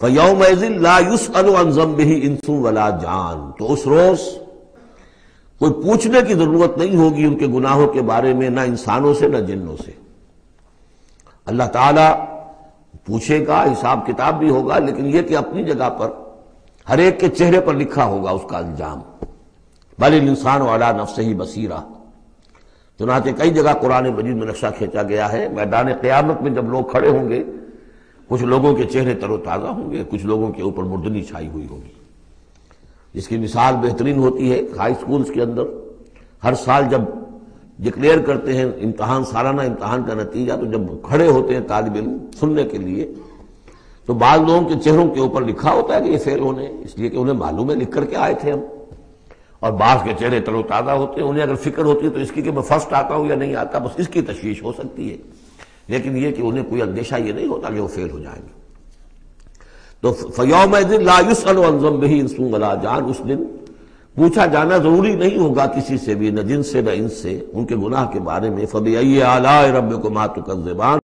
फयोम लायुस अनजम भी इंसू वला जान। तो उस रोज कोई पूछने की ज़रूरत नहीं होगी उनके गुनाहों के बारे में, ना इंसानों से, ना जिन्नों से। अल्लाह ताला पूछेगा, हिसाब किताब भी होगा, लेकिन यह कि अपनी जगह पर, हर एक के चेहरे पर लिखा होगा उसका अंजाम बल इंसान वाला नफ्स ही बसीरा। चुनाचे कई जगह कुरान मजीद में नक्शा खींचा गया है। मैदान क्यामत में जब लोग खड़े होंगे कुछ लोगों के चेहरे तरोताजा होंगे, कुछ लोगों के ऊपर मुर्दनी छाई हुई होगी। इसकी मिसाल बेहतरीन होती है हाई स्कूल्स के अंदर। हर साल जब डिक्लेयर करते हैं इम्तहान सालाना इम्तहान का नतीजा तो जब खड़े होते हैं तालब इम सुनने के लिए तो बाद लोगों के चेहरों के ऊपर लिखा होता है कि ये फेल होने, इसलिए कि उन्हें मालूम है, लिख करके आए थे हम। और बास के चेहरे तरोताजा होते हैं, उन्हें अगर फ़िक्र होती है तो इसकी कि मैं फ़र्स्ट आता हूँ या नहीं आता, बस इसकी तशवीश हो सकती है। लेकिन यह कि उन्हें कोई अंदेशा यह नहीं होता कि वो फेल हो जाएँगे। तो फयोम लायुस अनजम भी इंसू जान। उस दिन पूछा जाना ज़रूरी नहीं होगा किसी से भी, न जिनसे न इनसे, उनके गुनाह के बारे में। फबी आला रब को मातुकबान